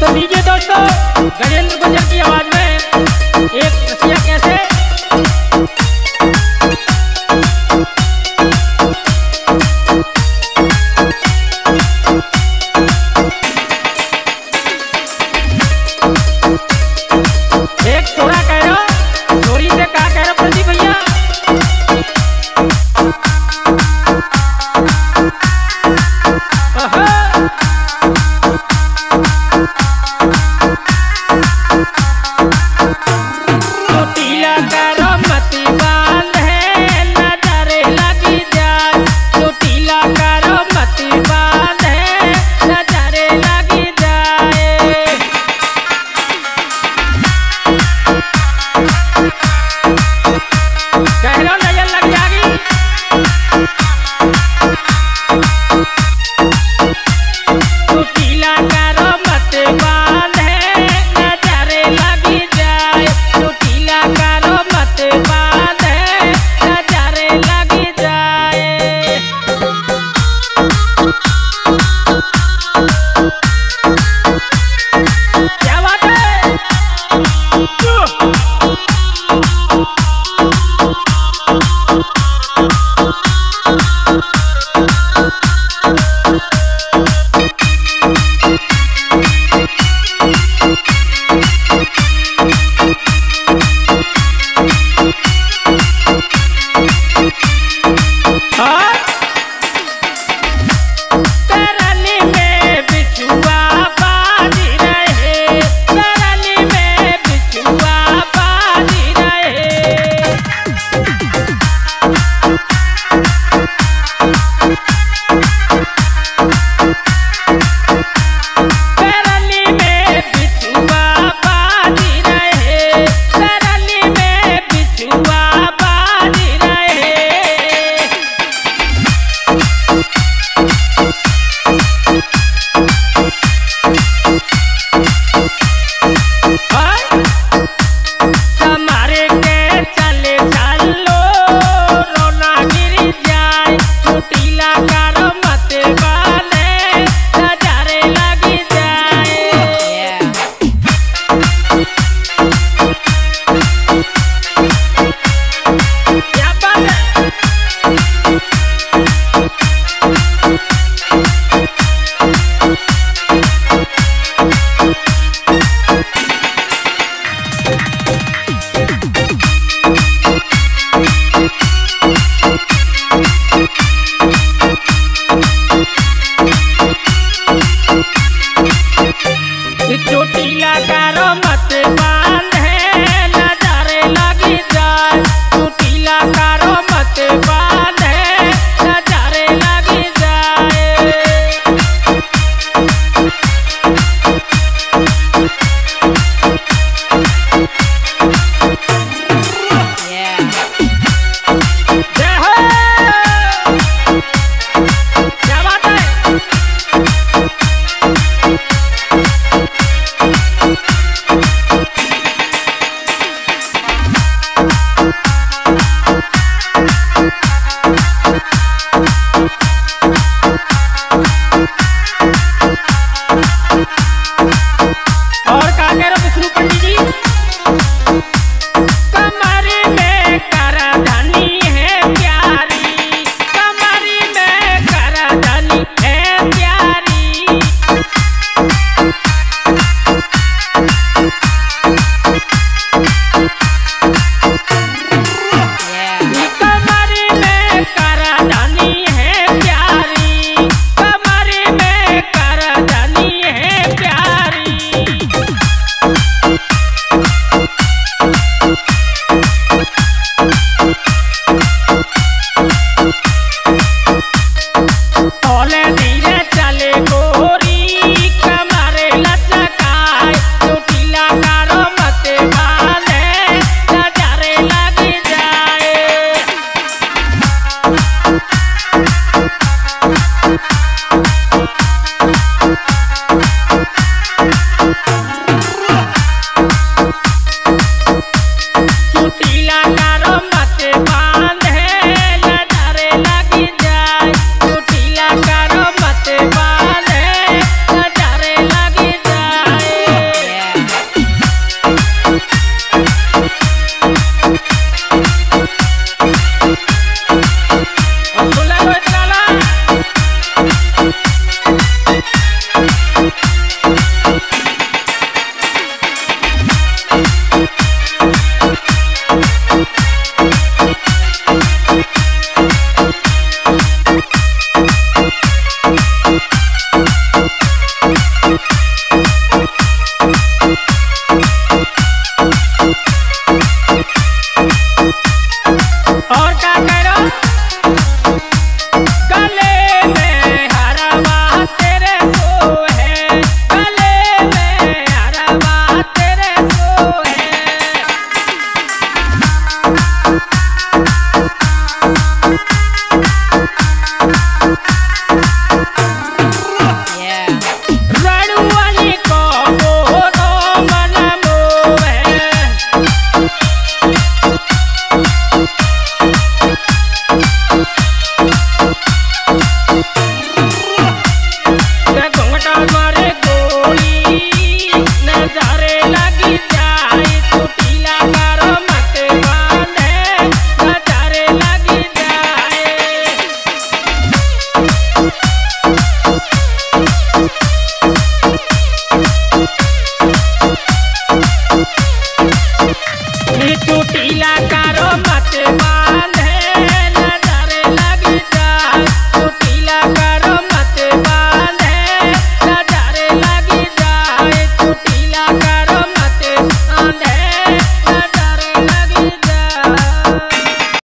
तो लीजिए दोस्तों गजेंद्र गुजर की आवाज़ में एक रसिया कैसे चोटीला का और क्या करो गले में हरवा तेरे सो है। गले में हरवा तेरे सो है। हमारे गोरी नज़र